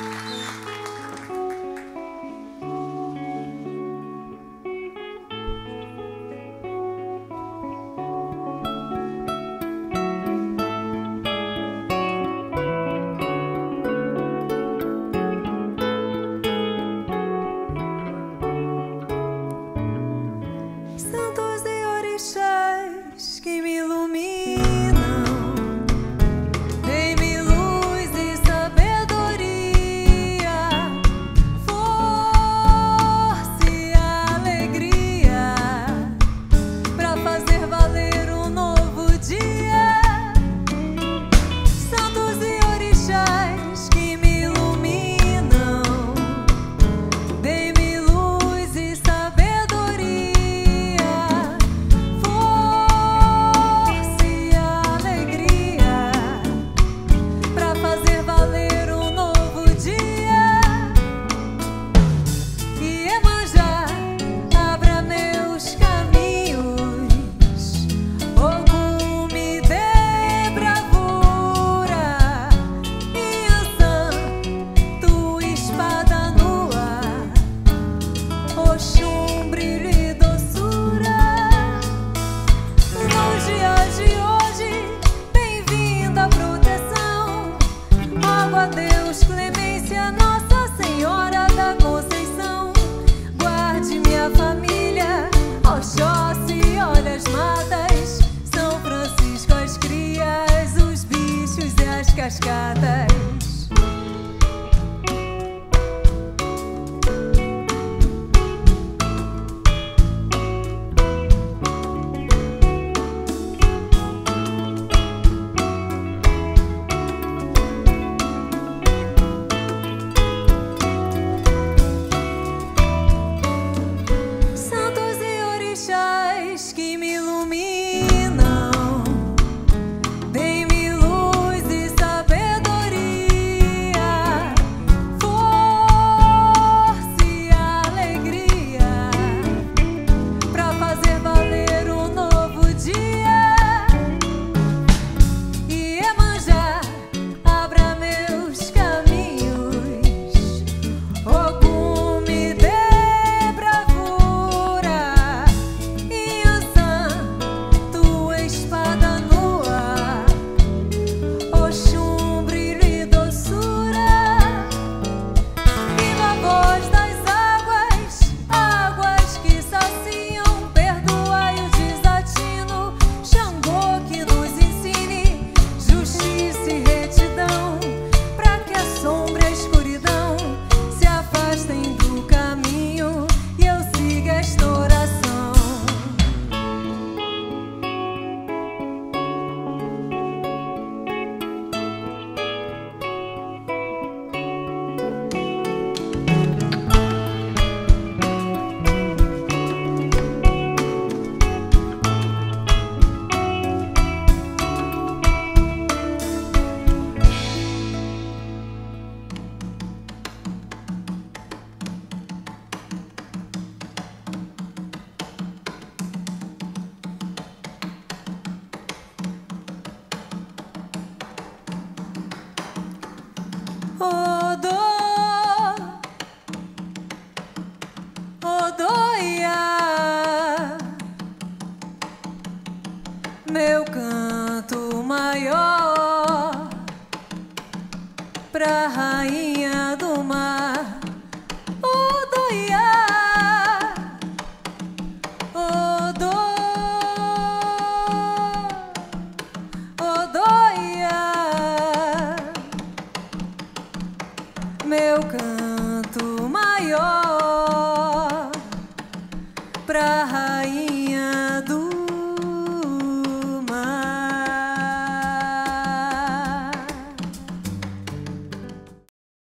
Música cascatas. Santos e orixás que me pra rainha do mar, o Odoiá, o Odoiá, meu canto maior pra rainha.